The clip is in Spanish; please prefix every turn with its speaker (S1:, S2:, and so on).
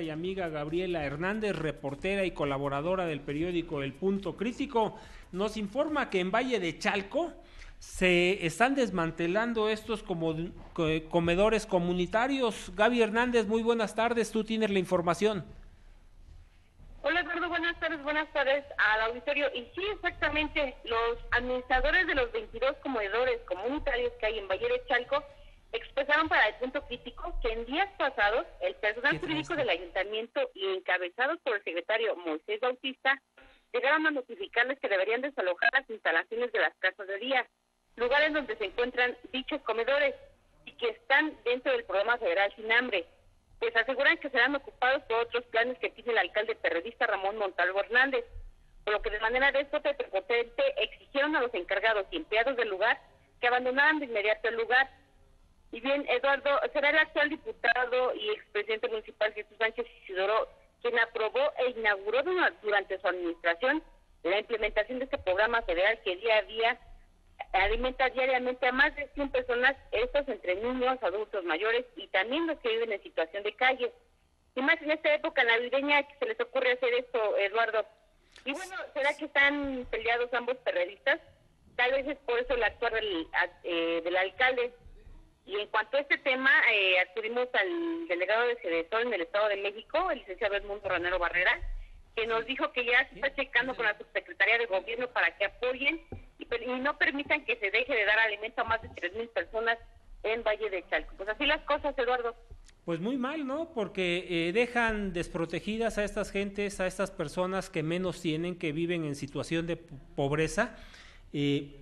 S1: y amiga Gabriela Hernández, reportera y colaboradora del periódico El Punto Crítico, nos informa que en Valle de Chalco se están desmantelando estos como comedores comunitarios. Gaby Hernández, muy buenas tardes, tú tienes la información.
S2: Hola Eduardo, buenas tardes, buenas tardes al auditorio. Y sí, exactamente, los administradores de los 22 comedores comunitarios que hay en Valle de Chalco expresaron para el punto crítico que en días pasados el personal jurídico del ayuntamiento y encabezado por el secretario Moisés Bautista llegaron a notificarles que deberían desalojar las instalaciones de las casas de día, lugares donde se encuentran dichos comedores y que están dentro del programa federal Sin Hambre. Pues aseguran que serán ocupados por otros planes que tiene el alcalde periodista Ramón Montalvo Hernández, por lo que de manera déspota y prepotente exigieron a los encargados y empleados del lugar que abandonaran de inmediato el lugar y bien, Eduardo, será el actual diputado y expresidente municipal Jesús Sánchez Isidoro quien aprobó e inauguró durante su administración la implementación de este programa federal que día a día alimenta diariamente a más de 100 personas, estos entre niños, adultos mayores y también los que viven en situación de calle. Y más en esta época navideña que se les ocurre hacer esto, Eduardo. Y bueno, ¿será que están peleados ambos periodistas? Tal vez es por eso el actuar eh, del alcalde y en cuanto a este tema, eh, acudimos al delegado de Cedesol en el Estado de México, el licenciado Edmundo Ranero Barrera, que nos dijo que ya se está checando con la subsecretaría de gobierno para que apoyen y, no permitan que se deje de dar alimento a más de 3.000 personas en Valle de Chalco. Pues así las cosas, Eduardo.
S1: Pues muy mal, ¿no? Porque eh, dejan desprotegidas a estas gentes, a estas personas que menos tienen, que viven en situación de pobreza. Eh,